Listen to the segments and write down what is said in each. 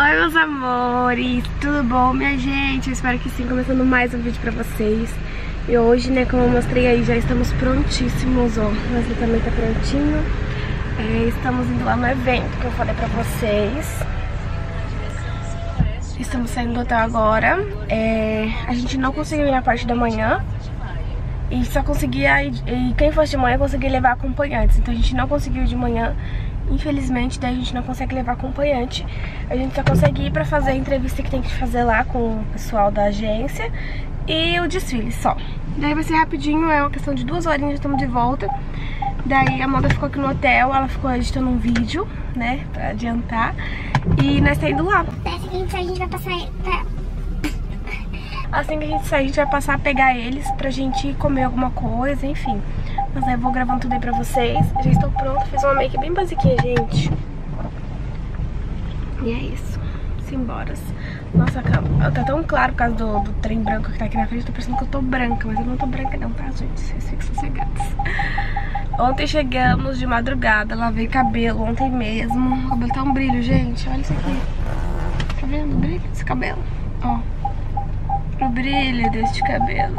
Oi meus amores, tudo bom minha gente? Eu espero que sim, começando mais um vídeo pra vocês. E hoje, né, como eu mostrei aí, já estamos prontíssimos, ó. Wesley também tá prontinho. É, Estamos indo lá no evento que eu falei pra vocês. Estamos saindo do hotel agora. É, A gente não conseguiu ir na parte da manhã. E só conseguia, e quem fosse de manhã conseguia levar acompanhantes. Então a gente não conseguiu de manhã Infelizmente, daí a gente não consegue levar acompanhante. A gente só consegue ir pra fazer a entrevista que tem que fazer lá com o pessoal da agência e o desfile só. Daí vai ser rapidinho, é uma questão de duas horinhas, já estamos de volta. Daí a Amanda ficou aqui no hotel, ela ficou editando um vídeo, né, pra adiantar. E nós tá indo lá. Assim que a gente sair, a gente vai passar pra... Assim que a gente sair, a gente vai passar a pegar eles pra gente comer alguma coisa, enfim. Mas aí eu vou gravando tudo aí pra vocês. Já estou pronta, fiz uma make bem basiquinha, gente. E é isso. Simbora. Nossa, tá tão claro por causa do, do, trem branco que tá aqui na frente. Tô pensando que eu tô branca, mas eu não tô branca não, tá, gente? Vocês ficam sossegados. Ontem chegamos de madrugada, lavei cabelo ontem mesmo. O cabelo tá um brilho, gente. Olha isso aqui. Tá vendo o brilho desse cabelo? Ó. O brilho deste cabelo.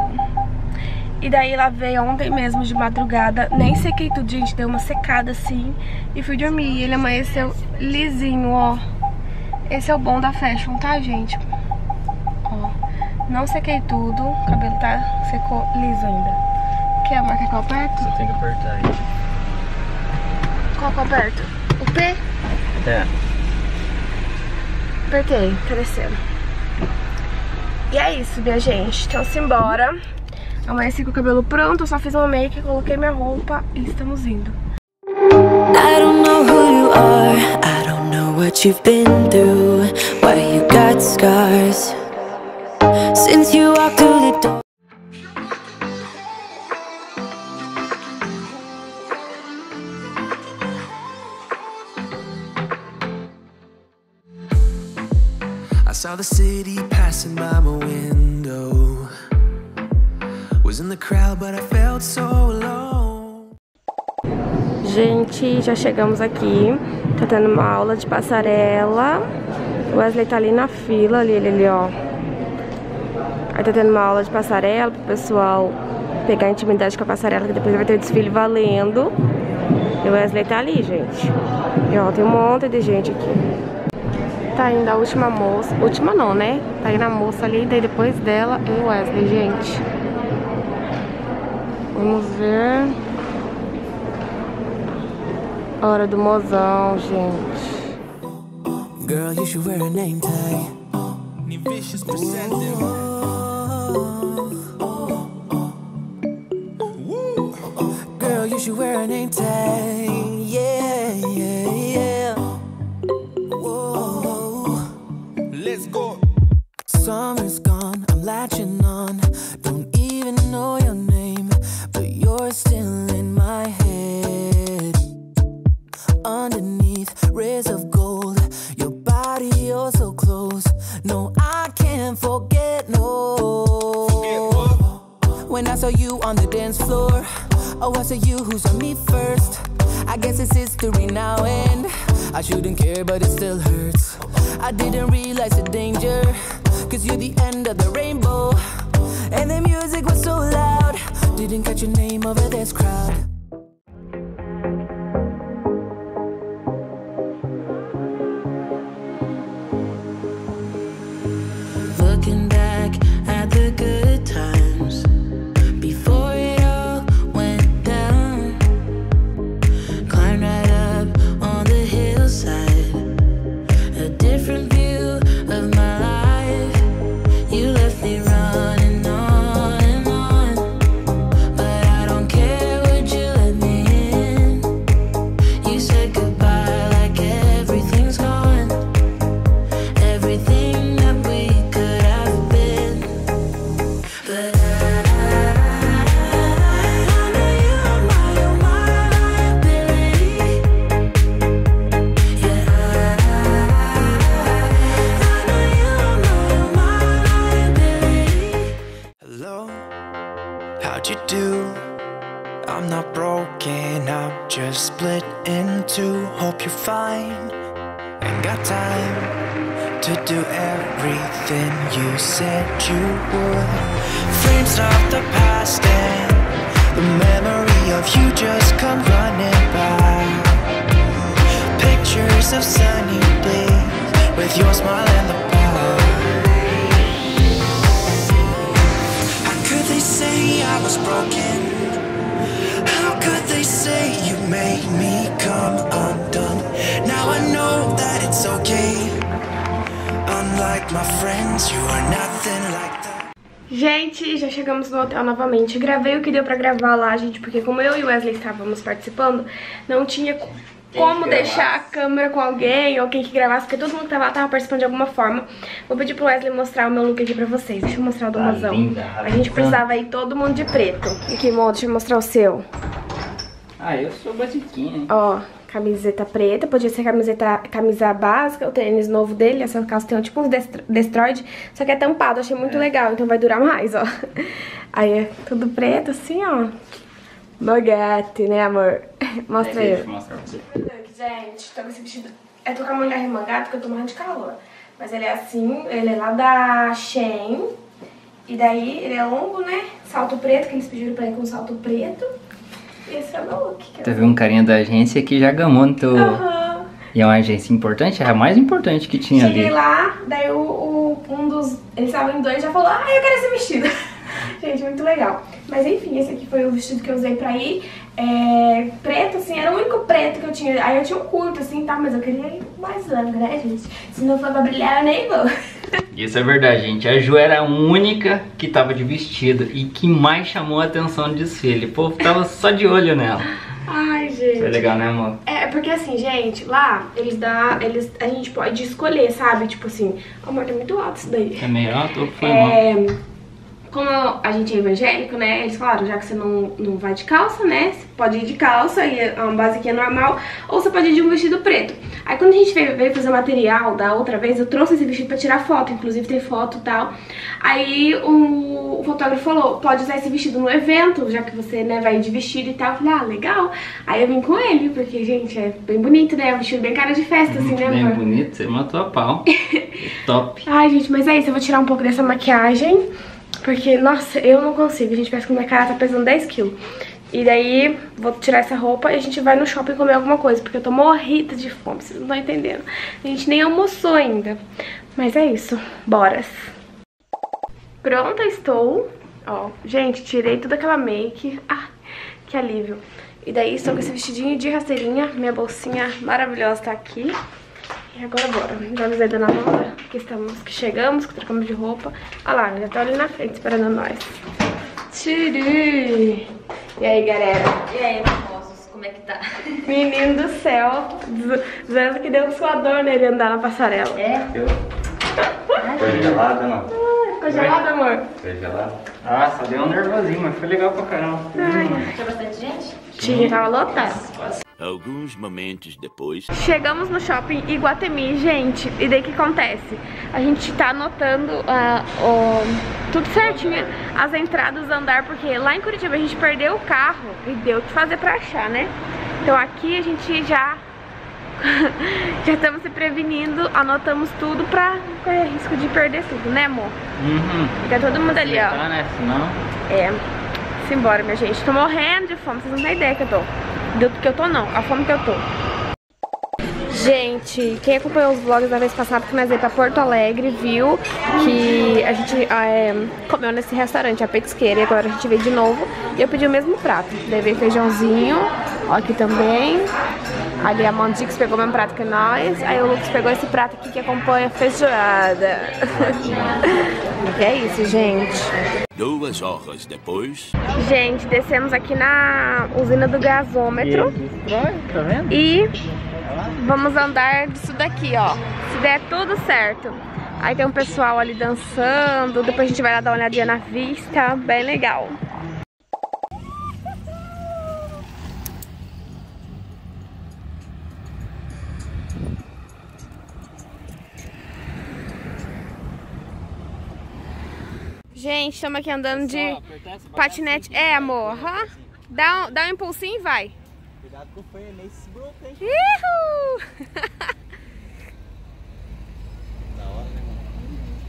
E daí lavei ontem mesmo de madrugada, nem sequei tudo, gente, deu uma secada assim e fui dormir. E ele amanheceu lisinho, ó. Esse é o bom da fashion, tá, gente? Ó, não sequei tudo, o cabelo tá, secou liso ainda. Quer marcar qual perto? Você tem que apertar aí. Qual qual perto? O P? É. Apertei, tá descendo. E é isso, minha gente. Então, simbora. Amanheci com o cabelo pronto, só fiz uma make, coloquei minha roupa e estamos indo. I don't know who you are, I don't know what you've been through, why you got scars. Since you walked through the door. I saw the city passing by my window Gente, já chegamos aqui. Tá tendo uma aula de passarela. O Wesley tá ali na fila, ali, ali, ali, ó. Aí tá tendo uma aula de passarela pro pessoal pegar intimidade com a passarela, que depois vai ter o desfile valendo. E o Wesley tá ali, gente. E ó, tem um monte de gente aqui. Tá indo a última moça. Última não, né? Tá indo a moça ali, daí depois dela o Wesley, gente. Vamos ver. Hora do mozão, gente. Girl, you should wear a name tag. Vicious Girl, you should wear a name tag. Yeah, yeah, yeah. Whoa. Let's go. Summer's gone, I'm latching on. Don't even know your name. You said you would. Frames of the past and the memory of you just come running by. Pictures of sunny days with your smile and the bar. How could they say I was broken? How could they say you made me come undone? Now I know that it's okay. Gente, já chegamos no hotel novamente. Gravei o que deu pra gravar lá, gente, porque como eu e o Wesley estávamos participando, não tinha como deixar a câmera com alguém ou quem que gravasse, porque todo mundo que tava lá tava participando de alguma forma. Vou pedir pro Wesley mostrar o meu look aqui pra vocês. Deixa eu mostrar o do Tá mozão. linda, A gente precisava ir todo mundo de preto. Aqui, Mo, deixa eu mostrar o seu. Ah, eu sou basiquinha, hein? Ó, camiseta preta, podia ser camiseta, camisa básica, o tênis novo dele, essa calça tem tipo uns destro- destroyed, só que é tampado, achei muito legal, então vai durar mais, ó. Aí é tudo preto assim, ó. Mogate, né, amor? Mostra aí. Mostrar pra você. Gente, tô com esse vestido. É tô com a mulher remangada porque eu tô morrendo de calor. Mas ele é assim, ele é lá da Shein. E daí ele é longo, né? Salto preto, que eles pediram pra ir com salto preto. Esse é o look. que eu- Teve um carinha da agência que já gamou no teu... Aham. E é uma agência importante, é a mais importante que tinha Cheguei ali. lá, daí o, o- um dos. Eles estavam em dois já falou: Ah, eu quero esse vestido. Gente, muito legal. Mas enfim, esse aqui foi o vestido que eu usei pra ir. É, preto, assim, era o único preto que eu tinha. Aí eu tinha um curto, assim, tá? Mas eu queria ir mais longo, né, gente? Se não for pra brilhar, eu nem vou. Isso é verdade, gente. A Ju era a única que tava de vestido e que mais chamou a atenção no desfile. O povo tava só de olho nela. Ai, gente. Foi legal, né, amor? É, porque assim, gente, lá eles dá. Eles, a gente pode escolher, sabe? Tipo assim, amor, tá muito alto isso daí. É meio alto ou foi mal? É, como a gente é evangélico, né? Eles falaram, já que você não, não vai de calça, né? Você pode ir de calça e é uma basiquinha normal, ou você pode ir de um vestido preto. Aí quando a gente veio, veio fazer o material da outra vez, eu trouxe esse vestido pra tirar foto, inclusive tem foto e tal. Aí o, o fotógrafo falou, pode usar esse vestido no evento, já que você né, vai ir de vestido e tal. Eu falei, ah, legal. Aí eu vim com ele, porque, gente, é bem bonito, né? É um vestido bem cara de festa, assim, né, Bem amor? bonito, você matou a pau. Top. Ai, gente, mas é isso. Eu vou tirar um pouco dessa maquiagem. Porque, nossa, eu não consigo. Gente, parece que minha cara tá pesando 10 quilos. E daí, vou tirar essa roupa e a gente vai no shopping comer alguma coisa. Porque eu tô morrida de fome, vocês não estão entendendo. A gente nem almoçou ainda. Mas é isso. Bora. Pronta estou. Ó, gente, tirei toda aquela make. Ah, que alívio. E daí, estou com esse vestidinho de rasteirinha. Minha bolsinha maravilhosa tá aqui. E agora bora. Já avisei a dona Amanda que estamos, que chegamos, que trocamos de roupa. Olha lá, já tá ali na frente esperando nós. Tiri! E aí, galera? E aí, famosos, como é que tá? Menino do céu. Zé que deu um suador nele andar na passarela. É? Foi gelado, não? Ai, ficou gelado, amor? Foi gelado. Ah, só deu um nervosinho, mas foi legal pra caramba. Tinha bastante gente? Tinha, tava lotado. Alguns momentos depois. Chegamos no shopping Iguatemi, gente. E daí o que acontece? A gente tá anotando ah, o- tudo certinho, as entradas do andar, porque lá em Curitiba a gente perdeu o carro e deu o que fazer pra achar, né? Então aqui a gente já já estamos se prevenindo, anotamos tudo pra não correr risco de perder tudo, né, amor? Uhum. Fica todo mundo ali, ó. Né? Senão... É. Simbora, minha gente. Tô morrendo de fome. Vocês não têm ideia que eu tô. Do que eu tô, não. A fome que eu tô. Gente, quem acompanhou os vlogs da vez passada que nós veio pra Porto Alegre viu que a gente ah, é, comeu nesse restaurante, a petisqueira, e agora a gente veio de novo e eu pedi o mesmo prato. Daí veio feijãozinho, ó, aqui também. Ali a Mandix pegou o mesmo prato que nós, aí o Lucas pegou esse prato aqui que acompanha a feijoada. e é isso, gente. Duas horas depois. Gente, descemos aqui na usina do gasômetro Tá vendo? e vamos andar disso daqui, ó. Se der tudo certo. Aí tem um pessoal ali dançando, depois a gente vai lá dar uma olhadinha na vista, bem legal. Gente, estamos aqui andando de patinete. É, amor. aham. Dá, um, dá um impulsinho e vai. Cuidado com o freio, broca, hein? Da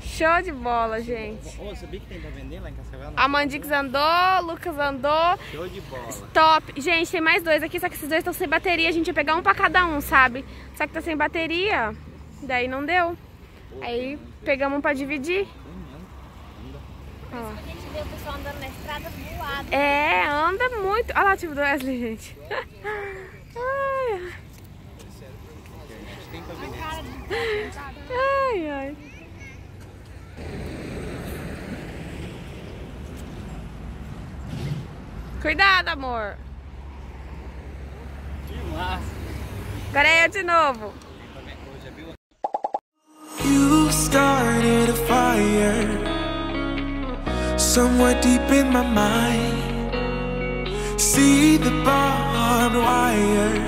Show de bola, gente. Ô, sabia que tem pra vender lá em Cascavel? A Mandix andou, Lucas andou. Show de bola. Top. Gente, tem mais dois aqui, só que esses dois estão sem bateria. A gente ia pegar um pra cada um, sabe? Só que tá sem bateria. Daí não deu. Aí pegamos um pra dividir. Ó. A gente vê o pessoal andando na estrada voado. É, anda muito. Olha lá o tipo do Wesley, gente. Ai, ai. Cuidado, amor. Agora é eu de novo. You started a fire somewhere deep in my mind. See the barbed wire,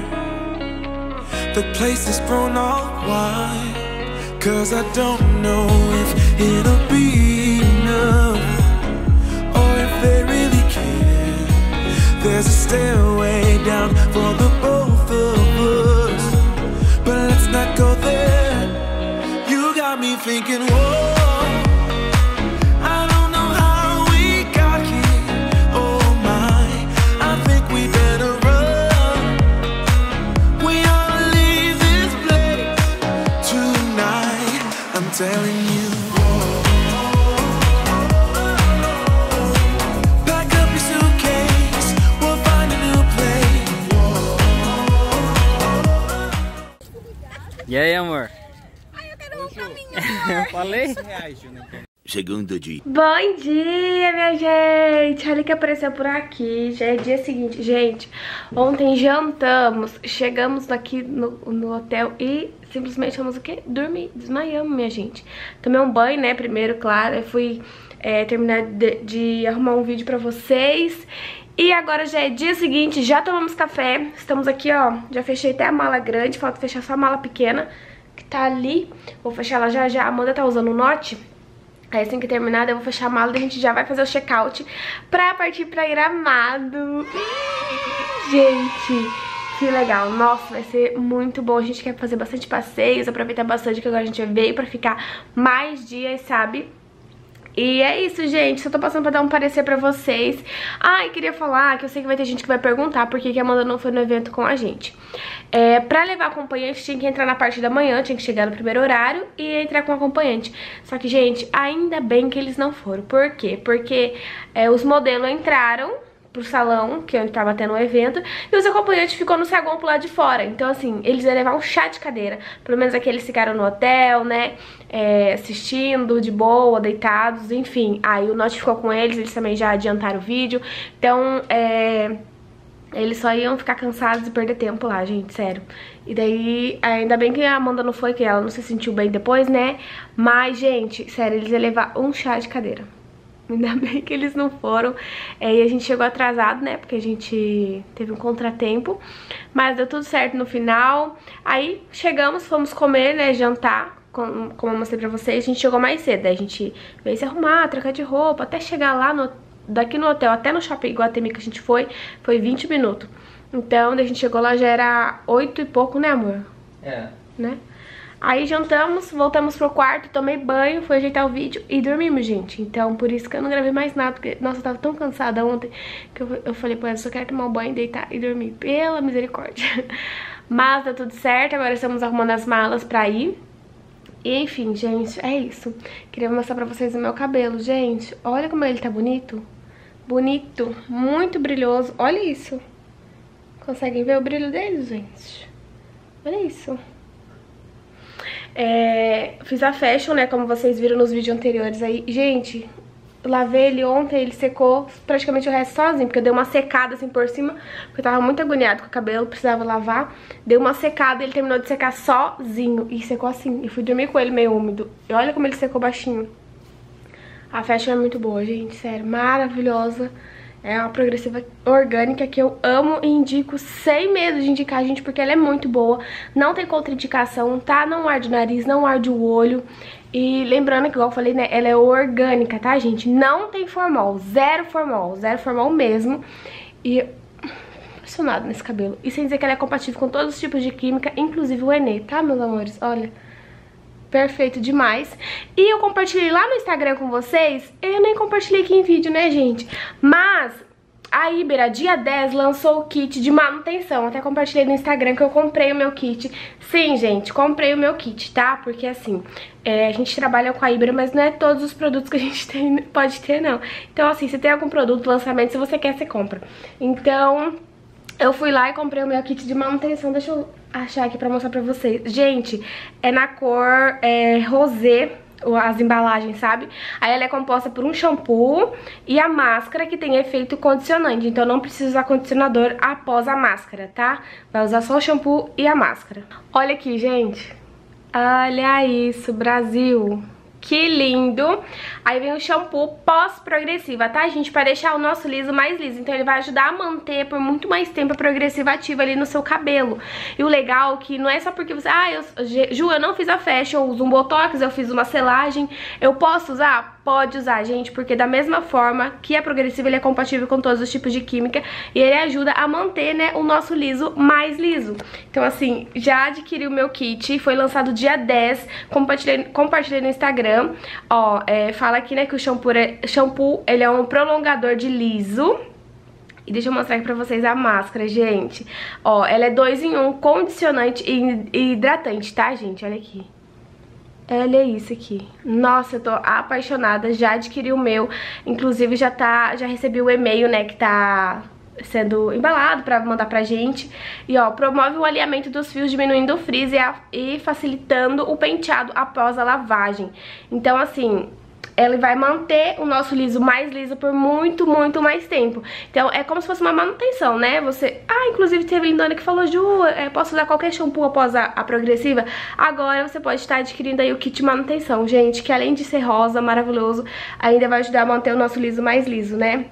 the place is grown all wide. Cause I don't know if it'll be enough or if they really care. There's a stairway down for the both E aí, amor? Ai, eu quero um caminho. Eu falei? Segundo dia. Bom dia, minha gente! Olha que apareceu por aqui. Já é dia seguinte. Gente, ontem jantamos, chegamos aqui no, no hotel e simplesmente fomos o quê? Dormir. Desmaiamos, minha gente. Tomei um banho, né? Primeiro, claro. Eu fui é, terminar de, de arrumar um vídeo pra vocês. E agora já é dia seguinte, já tomamos café. Estamos aqui, ó. Já fechei até a mala grande, falta fechar só a mala pequena, que tá ali. Vou fechar ela já já. A Amanda tá usando o Note. Aí assim que terminar, eu vou fechar a mala e a gente já vai fazer o check-out pra partir pra Gramado. Gente, que legal. Nossa, vai ser muito bom. A gente quer fazer bastante passeios, aproveitar bastante que agora a gente veio pra ficar mais dias, sabe? E é isso, gente. Só tô passando pra dar um parecer pra vocês. Ah, queria falar que eu sei que vai ter gente que vai perguntar por que a Amanda não foi no evento com a gente. É, pra levar acompanhante, tinha que entrar na parte da manhã, tinha que chegar no primeiro horário e entrar com acompanhante. Só que, gente, ainda bem que eles não foram. Por quê? Porque é, os modelos entraram pro salão, que é onde tava tendo o evento, e os acompanhantes ficou no saguão pro lado de fora. Então, assim, eles iam levar um chá de cadeira. Pelo menos aqui eles ficaram no hotel, né, é, assistindo de boa, deitados, enfim. Aí o Note ficou com eles, eles também já adiantaram o vídeo. Então, é... Eles só iam ficar cansados e perder tempo lá, gente, sério. E daí, ainda bem que a Amanda não foi, que ela não se sentiu bem depois, né? Mas, gente, sério, eles iam levar um chá de cadeira. Ainda bem que eles não foram. É, e a gente chegou atrasado, né? Porque a gente teve um contratempo. Mas deu tudo certo no final. Aí chegamos, fomos comer, né? Jantar. Como, como eu mostrei pra vocês, a gente chegou mais cedo. Aí a gente veio se arrumar, trocar de roupa, até chegar lá no, daqui no hotel, até no shopping Guatemi que a gente foi, foi 20 minutos. Então, a gente chegou lá já era 8 e pouco, né, amor? É. né? Aí jantamos, voltamos pro quarto, tomei banho, fui ajeitar o vídeo e dormimos, gente. Então, por isso que eu não gravei mais nada, porque, nossa, eu tava tão cansada ontem que eu, eu falei pra ela, só quero tomar um banho, deitar e dormir. Pela misericórdia. Mas dá tudo certo, agora estamos arrumando as malas pra ir. E enfim, gente, é isso. Queria mostrar pra vocês o meu cabelo, gente. Olha como ele tá bonito. Bonito, muito brilhoso. Olha isso. Conseguem ver o brilho dele, gente? Olha isso. É, fiz a fashion, né, como vocês viram nos vídeos anteriores aí. Gente, lavei ele ontem, ele secou praticamente o resto sozinho, porque eu dei uma secada assim por cima, porque eu tava muito agoniado com o cabelo, precisava lavar. Dei uma secada e ele terminou de secar sozinho, e secou assim. E fui dormir com ele meio úmido. E olha como ele secou baixinho. A fashion é muito boa, gente, sério, maravilhosa. É uma progressiva orgânica que eu amo e indico sem medo de indicar, gente, porque ela é muito boa. Não tem contraindicação, tá? Não arde o nariz, não arde o olho. E lembrando que, igual eu falei, né, ela é orgânica, tá, gente? Não tem formol, zero formol, zero formol mesmo. E impressionado nesse cabelo. E sem dizer que ela é compatível com todos os tipos de química, inclusive o Enê, tá, meus amores? Olha, perfeito demais. E eu compartilhei lá no Instagram com vocês, eu nem compartilhei aqui em vídeo, né, gente? Mas a Ibera, dia 10, lançou o kit de manutenção. Até compartilhei no Instagram que eu comprei o meu kit. Sim, gente, comprei o meu kit, tá? Porque assim, é, a gente trabalha com a Ibera, mas não é todos os produtos que a gente tem, pode ter, não. Então, assim, se tem algum produto, lançamento, se você quer, você compra. Então, eu fui lá e comprei o meu kit de manutenção. Deixa eu achar aqui pra mostrar pra vocês. Gente, é na cor é, rosé as embalagens, sabe? Aí ela é composta por um shampoo e a máscara que tem efeito condicionante. Então não precisa usar condicionador após a máscara, tá? Vai usar só o shampoo e a máscara. Olha aqui, gente. Olha isso, Brasil. Que lindo! Aí vem o shampoo pós-progressiva, tá, gente? Pra deixar o nosso liso mais liso. Então ele vai ajudar a manter por muito mais tempo a progressiva ativa ali no seu cabelo. E o legal é que não é só porque você... Ah, eu, Ju, eu não fiz a fashion, eu uso um botox, eu fiz uma selagem. Eu posso usar? Pode usar, gente, porque da mesma forma que a progressiva, ele é compatível com todos os tipos de química. E ele ajuda a manter, né, o nosso liso mais liso. Então, assim, já adquiri o meu kit, foi lançado dia 10, compartilhei, compartilhei no Instagram. Ó, é, fala aqui, né, que o shampoo, é, shampoo ele é um prolongador de liso. E deixa eu mostrar aqui pra vocês a máscara, gente. Ó, ela é dois em um, condicionante e hidratante, tá, gente? Olha aqui. Olha isso aqui. Nossa, eu tô apaixonada, já adquiri o meu. Inclusive, já tá, já recebi o e-mail, né, que tá sendo embalado para mandar pra gente. E ó, promove o alinhamento dos fios, diminuindo o frizz e, a, e facilitando o penteado após a lavagem. Então assim, ele vai manter o nosso liso mais liso por muito, muito mais tempo. Então é como se fosse uma manutenção, né? Você... Ah, inclusive teve Lindona que falou, Ju, é, posso usar qualquer shampoo após a, a, progressiva? Agora você pode estar adquirindo aí o kit manutenção, gente, que além de ser rosa, maravilhoso, ainda vai ajudar a manter o nosso liso mais liso, né?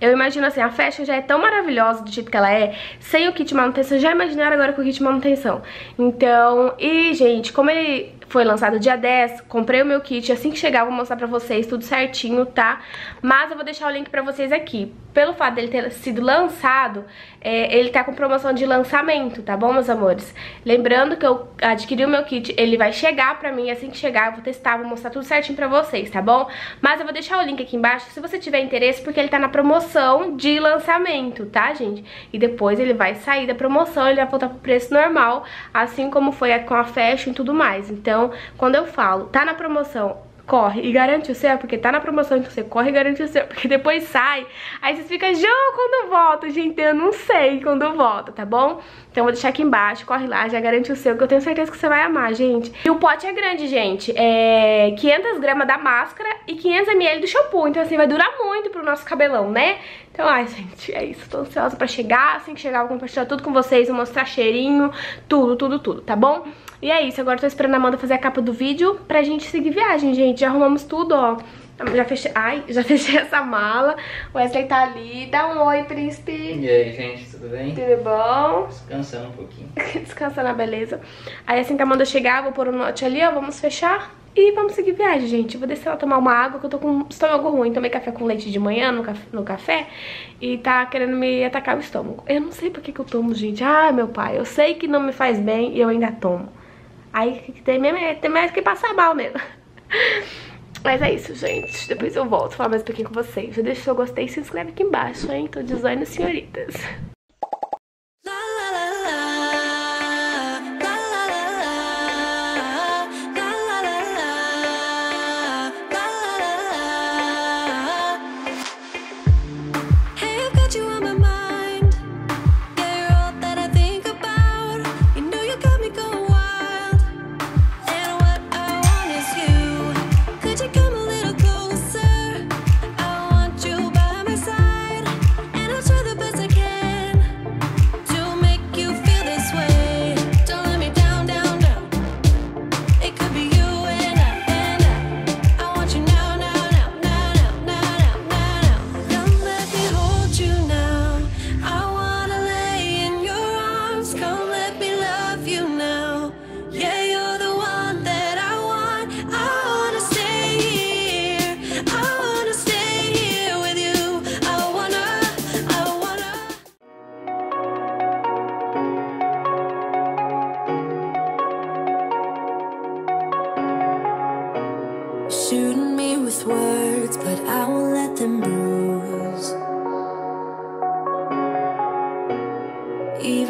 Eu imagino assim, a fashion já é tão maravilhosa do jeito que ela é, sem o kit manutenção, já imaginaram agora com o kit manutenção. Então, e gente, como ele foi lançado dia 10, comprei o meu kit, assim que chegar eu vou mostrar pra vocês tudo certinho, tá? Mas eu vou deixar o link pra vocês aqui. Pelo fato dele ter sido lançado, é, ele tá com promoção de lançamento, tá bom, meus amores? Lembrando que eu adquiri o meu kit, ele vai chegar pra mim, assim que chegar eu vou testar, vou mostrar tudo certinho pra vocês, tá bom? Mas eu vou deixar o link aqui embaixo se você tiver interesse, porque ele tá na promoção de lançamento, tá, gente? E depois ele vai sair da promoção, ele vai voltar pro preço normal, assim como foi com a Fashion e tudo mais. Então, então, quando eu falo, tá na promoção, corre e garante o seu, porque tá na promoção, então você corre e garante o seu, porque depois sai, aí vocês ficam, Jô, quando volta? Gente, eu não sei quando volta, tá bom? Então vou deixar aqui embaixo, corre lá, já garante o seu, que eu tenho certeza que você vai amar, gente. E o pote é grande, gente, é 500 gramas da máscara e 500 ml do shampoo, então assim, vai durar muito pro nosso cabelão, né? Então, ai, gente, é isso, tô ansiosa pra chegar, assim que chegar eu vou compartilhar tudo com vocês, vou mostrar cheirinho, tudo, tudo, tudo, tá bom? E é isso, agora tô esperando a Amanda fazer a capa do vídeo pra gente seguir viagem, gente. Já arrumamos tudo, ó. Já fechei, ai, já fechei essa mala. O Wesley tá ali. Dá um oi, príncipe. E aí, gente, tudo bem? Tudo bom? Descansando um pouquinho. Descansando a beleza. Aí assim que a Amanda chegar, vou pôr o um note ali, ó. Vamos fechar. E vamos seguir viagem, gente. Vou descer lá tomar uma água, que eu tô com estômago ruim. Tomei café com leite de manhã no café, no café e tá querendo me atacar o estômago. Eu não sei por que, que eu tomo, gente. Ah, meu pai, eu sei que não me faz bem e eu ainda tomo. Aí tem, mesmo, tem mais que passar mal mesmo. Mas é isso, gente. Depois eu volto falar mais um pouquinho com vocês. Deixa o seu gostei e se inscreve aqui embaixo, hein? Tô dizendo senhoritas.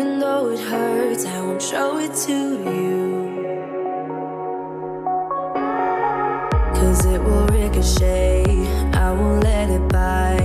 Even though it hurts, I won't show it to you. Cause it will ricochet, I won't let it bite.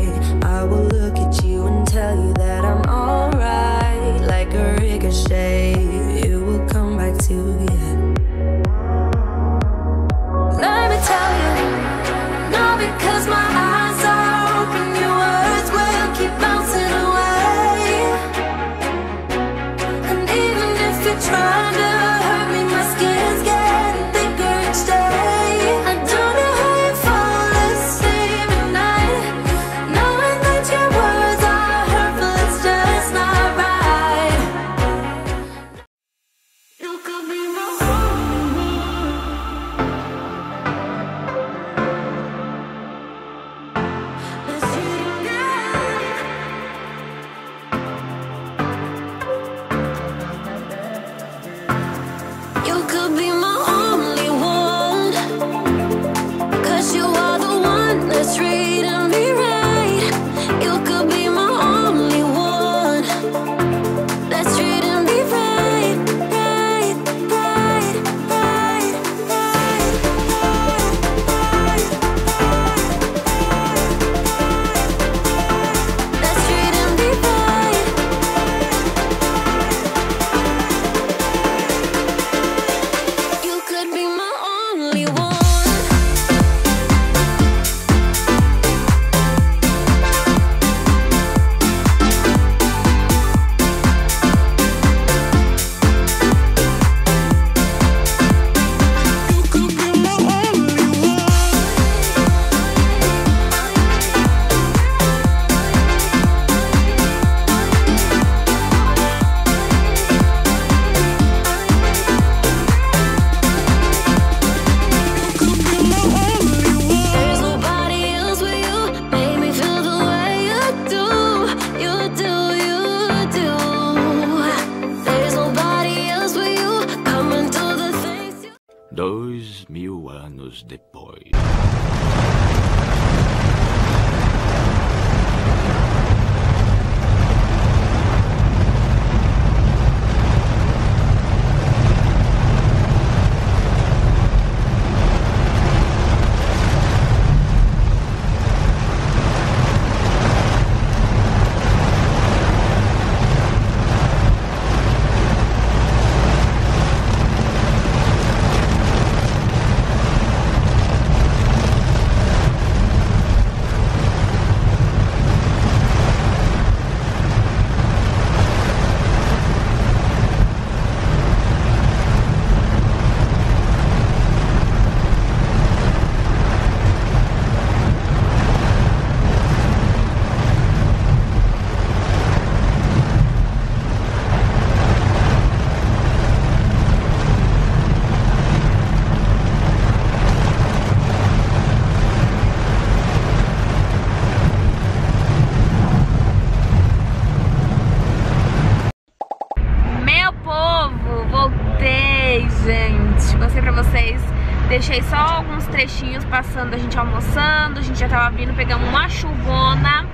Passando, a gente almoçando. A gente já tava vindo, pegamos uma chuvona.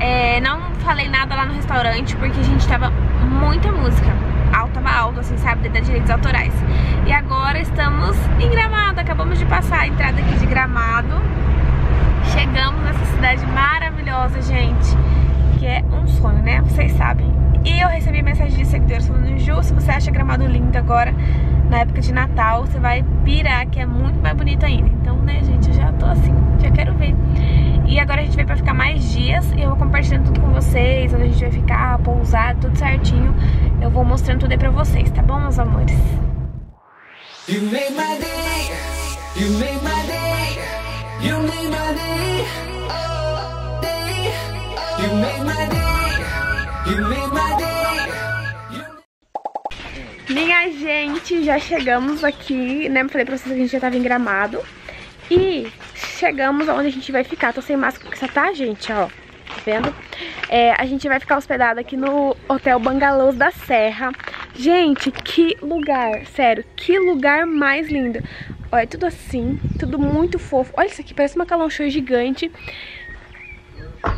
É, não falei nada lá no restaurante porque a gente tava muita música. Alto, tava alto, assim, sabe? Da direitos autorais. E agora estamos em Gramado. Acabamos de passar a entrada aqui de Gramado. Chegamos nessa cidade maravilhosa, gente. Que é um sonho, né? Vocês sabem. E eu recebi mensagem de seguidores falando Ju, se você acha Gramado lindo agora, na época de Natal, você vai pirar, que é muito mais bonito ainda. Então, né, gente, eu já tô assim, já quero ver. E agora a gente veio pra ficar mais dias e eu vou compartilhando tudo com vocês, onde a gente vai ficar, pousar, tudo certinho. Eu vou mostrando tudo aí pra vocês, tá bom, meus amores? You made my day. You made my day. You made my day. Oh, day. Day. You made my day. Minha gente, já chegamos aqui, né? Falei pra vocês que a gente já tava em Gramado. E chegamos onde a gente vai ficar. Tô sem máscara porque só tá, gente, ó. Tá vendo? É, a gente vai ficar hospedado aqui no Hotel Bangalôs da Serra. Gente, que lugar, sério, que lugar mais lindo. Ó, é tudo assim, tudo muito fofo. Olha isso aqui, parece uma calonchoa gigante.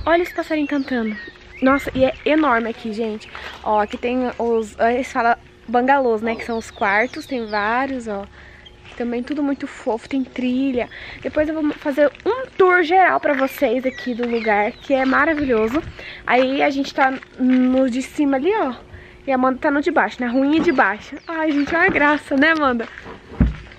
Olha esse passarinho cantando. Nossa, e é enorme aqui, gente. Ó, aqui tem os... Eles falam bangalôs, né? Que são os quartos, tem vários, ó. Também tudo muito fofo, tem trilha. Depois eu vou fazer um tour geral pra vocês aqui do lugar, que é maravilhoso. Aí a gente tá no de cima ali, ó. E a Amanda tá no de baixo, na ruinha de baixo. Ai, gente, é uma graça, né, Amanda?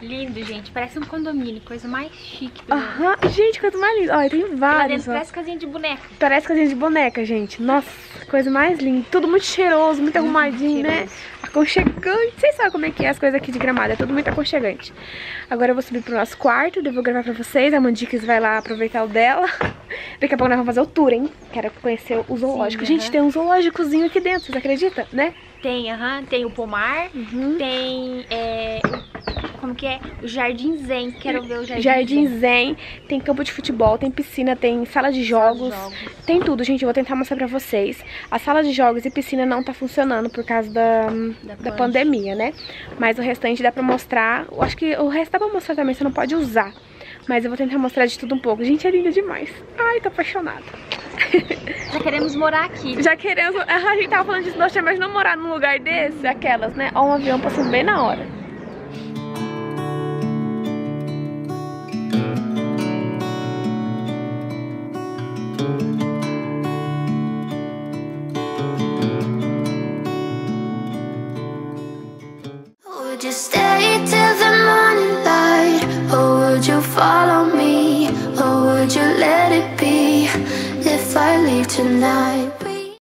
Lindo, gente. Parece um condomínio, coisa mais chique do mundo. Aham, gente, quanto mais lindo. Olha, tem vários, parece casinha de boneca. Parece casinha de boneca, gente. Nossa, coisa mais linda. Tudo muito cheiroso, muito arrumadinho, né? cheiroso. Aconchegante. Vocês sabem como é que é as coisas aqui de gramado. É tudo muito aconchegante. Agora eu vou subir pro nosso quarto. eu vou gravar pra vocês. A Mandicas vai lá aproveitar o dela. Daqui a pouco nós vamos fazer o tour, hein? Quero conhecer o zoológico. Sim, gente, aham. tem um zoológicozinho aqui dentro. Vocês acreditam, né? Tem, aham, tem o pomar, Uhum. tem, é, como que é? O Jardim Zen. Quero ver o Jardim, Jardim Zen. Zen. Tem campo de futebol, tem piscina, tem sala de jogos. jogos. Tem tudo, gente. Eu vou tentar mostrar pra vocês. A sala de jogos e piscina não tá funcionando por causa da, da, Da pandemia, né? Mas o restante dá pra mostrar. Eu acho que o resto dá pra mostrar também, você não pode usar. Mas eu vou tentar mostrar de tudo um pouco. Gente, é linda demais. Ai, tô apaixonada. Já queremos morar aqui. Já queremos... A gente tava falando disso, nossa, mas não morar num lugar desse, aquelas, né? Ó, um avião passando bem na hora. I leave tonight?